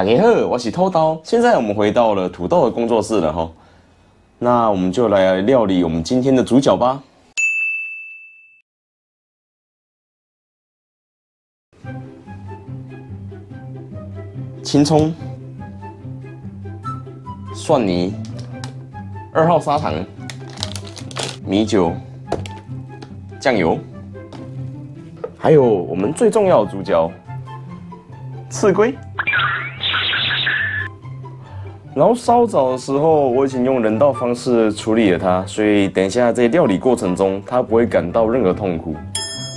打开后，我是偷刀。现在我们回到了土豆。的工作室了哈，那我们就来料理我们今天的主角吧。青葱、蒜泥、二号砂糖、米酒、酱油，还有我们最重要的主角——刺龟。然后烧早的时候，我已经用人道方式处理了它，所以等一下在料理过程中，它不会感到任何痛苦，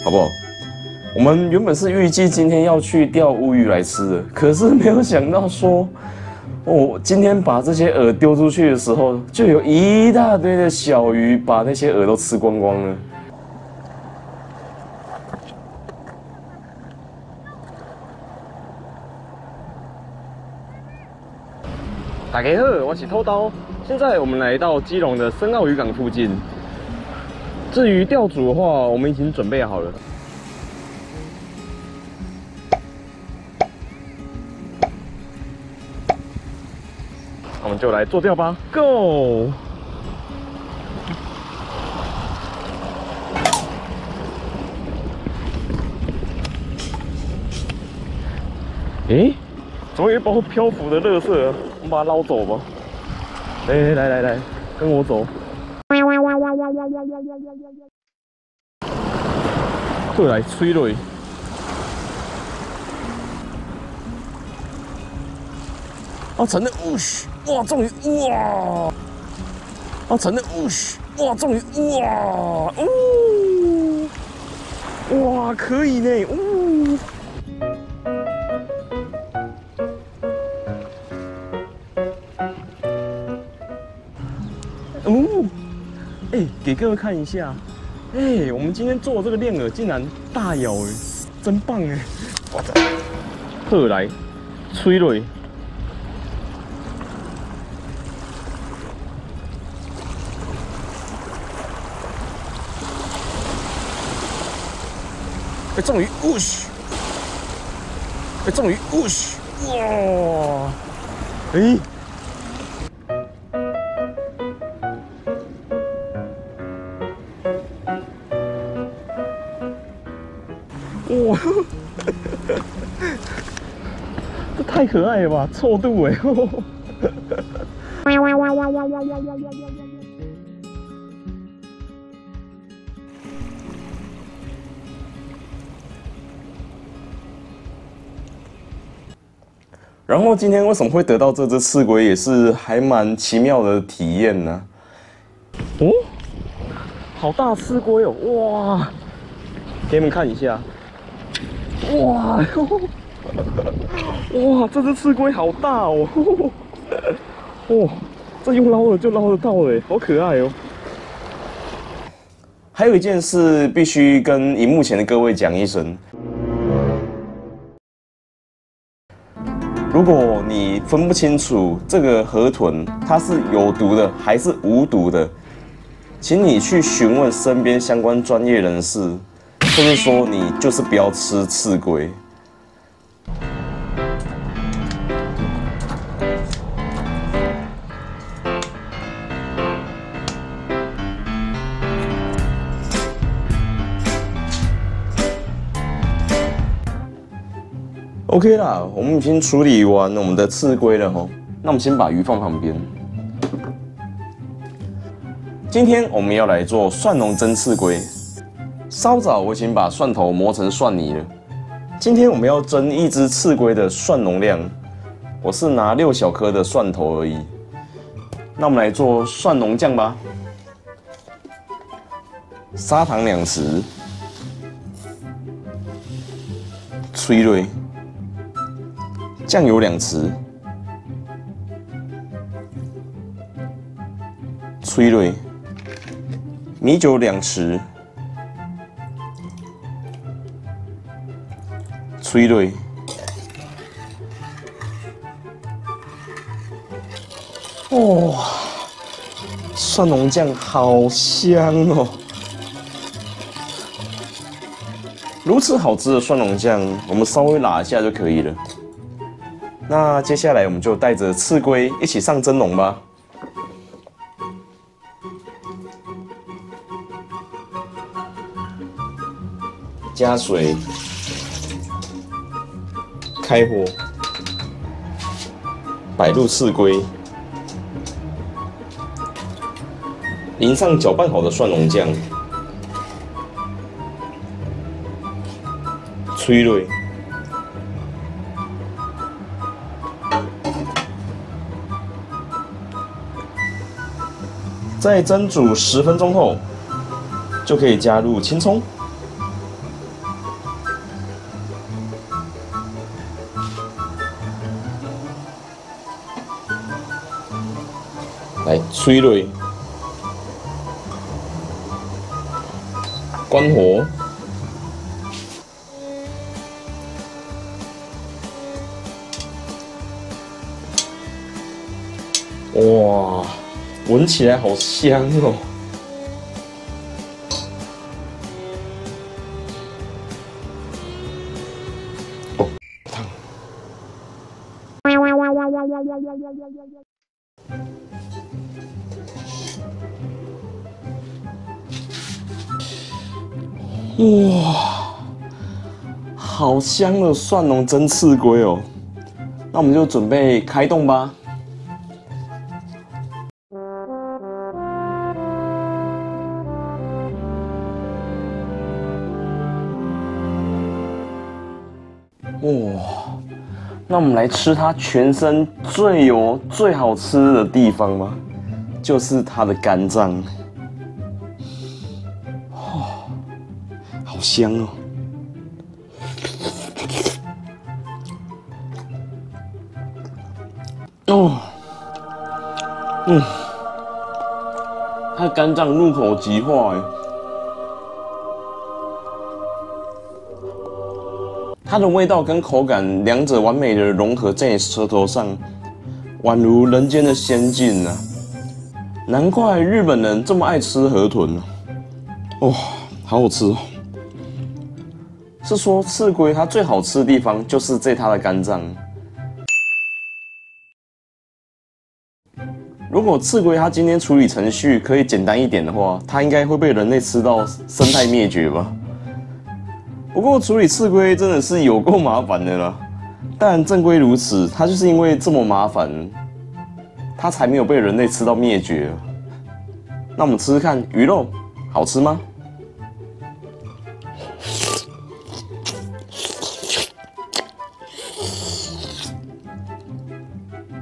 好不好？我们原本是预计今天要去钓乌鱼来吃的，可是没有想到说，我今天把这些饵丢出去的时候，就有一大堆的小鱼把那些饵都吃光光了。打开后，我是偷刀。现在我们来到基隆的深澳渔港附近。至于钓组的话，我们已经准备好了。我们就来做钓吧，Go！诶，么有一包漂浮的垃圾？我们把它捞走吧。来来来来，跟我走。过来吹落。啊，沉的，呜嘘，哇，终于，哇！啊，沉的，呜嘘，哇，终于，哇，呜，哇，可以呢，呜。哎，给各位看一下，哎，我们今天做这个链饵竟然大咬哎，真棒哎！哇塞，鹤来，吹落。哎，终于，呜嘘！哎，终于，呜嘘！哇！哎！这太可爱了吧，臭度哎！然后今天为什么会得到这只刺龟，也是还蛮奇妙的体验呢？哦，好大刺龟哦！哇，给你们看一下，哇，哇，这只刺龟好大哦！哇，这用捞了就捞得到哎，好可爱哦！还有一件事必须跟荧幕前的各位讲一声。如果你分不清楚这个河豚它是有毒的还是无毒的，请你去询问身边相关专业人士，或者说你就是不要吃刺龟。OK 啦，我们已经处理完我们的刺龟了吼。那我们先把鱼放旁边。今天我们要来做蒜蓉蒸刺龟。稍早我已经把蒜头磨成蒜泥了。今天我们要蒸一只刺龟的蒜蓉量，我是拿六小颗的蒜头而已。那我们来做蒜蓉酱吧。砂糖两匙，催蕊。酱油两匙，催蕊，米酒两匙，催蕊，哇，蒜蓉酱好香哦！如此好吃的蒜蓉酱，我们稍微拉一下就可以了。那接下来我们就带着刺龟一起上蒸笼吧。加水，开火，摆入刺龟，淋上搅拌好的蒜蓉酱，催泪。在蒸煮十分钟后，就可以加入青葱。来催泪，关火。哇，闻起来好香哦！哦，烫。哇，好香的蒜蓉蒸刺龟哦！那我们就准备开动吧。哇，那我们来吃它全身最油、最好吃的地方吗？就是它的肝脏。香哦！哦，嗯，它的肝脏入口即化哎，它的味道跟口感两者完美的融合在舌头上，宛如人间的仙境啊！难怪日本人这么爱吃河豚呢，哇，好好吃哦！是说刺龟它最好吃的地方就是在它的肝脏。如果刺龟它今天处理程序可以简单一点的话，它应该会被人类吃到生态灭绝吧。不过处理刺龟真的是有够麻烦的了。但正归如此，它就是因为这么麻烦，它才没有被人类吃到灭绝。那我们吃吃看鱼肉，好吃吗？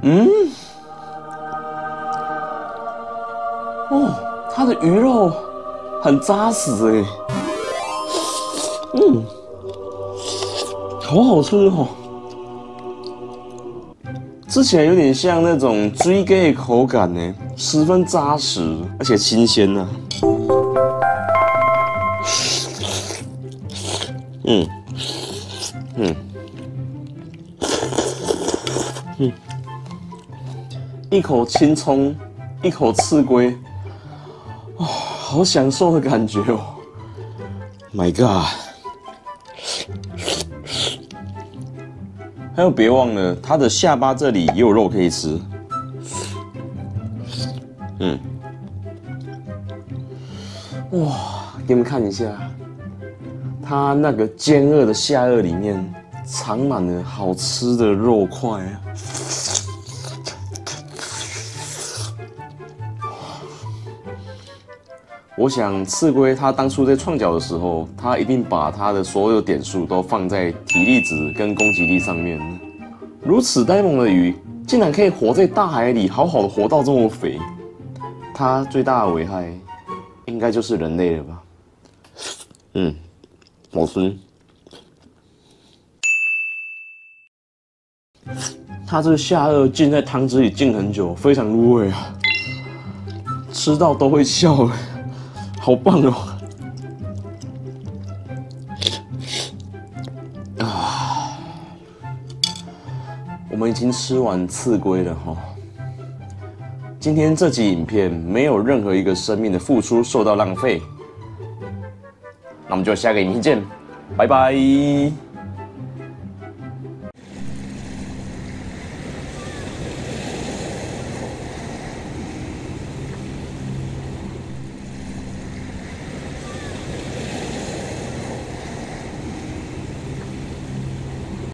嗯，哦，它的鱼肉很扎实哎，嗯，好好吃哦，吃起来有点像那种追鸡的口感呢，十分扎实而且新鲜呢。嗯，嗯，嗯。一口青葱，一口刺龟，哇，好享受的感觉哦！My God！还有别忘了，它的下巴这里也有肉可以吃。嗯，哇，给你们看一下，它那个尖恶的下颚里面藏满了好吃的肉块啊！我想刺龟它当初在创角的时候，它一定把它的所有点数都放在体力值跟攻击力上面。如此呆萌的鱼，竟然可以活在大海里，好好的活到这么肥。它最大的危害，应该就是人类了吧？嗯，好吃。它这个下颚浸在汤汁里浸很久，非常入味啊，吃到都会笑。好棒哦！啊，我们已经吃完刺龟了哈。今天这集影片没有任何一个生命的付出受到浪费，那我们就下个影片见，拜拜。